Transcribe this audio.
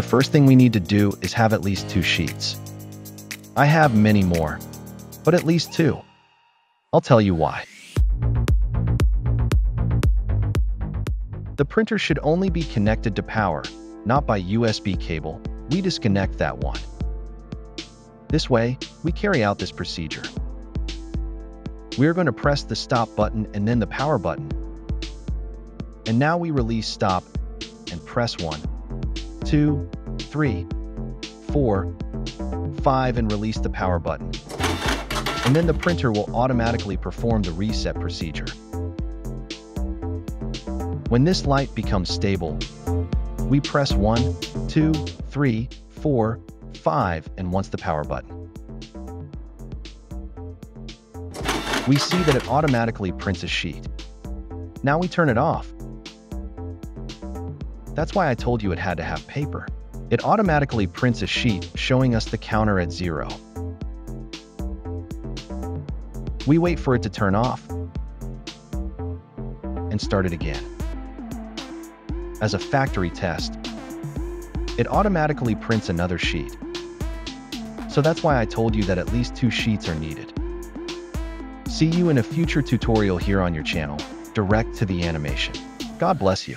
the first thing we need to do is have at least two sheets. I have many more, but at least two. I'll tell you why. The printer should only be connected to power, not by USB cable. We disconnect that one. This way, we carry out this procedure. We're going to press the stop button and then the power button. And now we release stop and press 1, 2, 3, 4, 5 and release the power button. And then the printer will automatically perform the reset procedure. When this light becomes stable, we press 1, 2, 3, 4, 5 and once the power button. We see that it automatically prints a sheet. Now we turn it off. That's why I told you it had to have paper. It automatically prints a sheet showing us the counter at zero. We wait for it to turn off and start it again. As a factory test, it automatically prints another sheet. So that's why I told you that at least two sheets are needed. See you in a future tutorial here on your channel, direct to the animation. God bless you.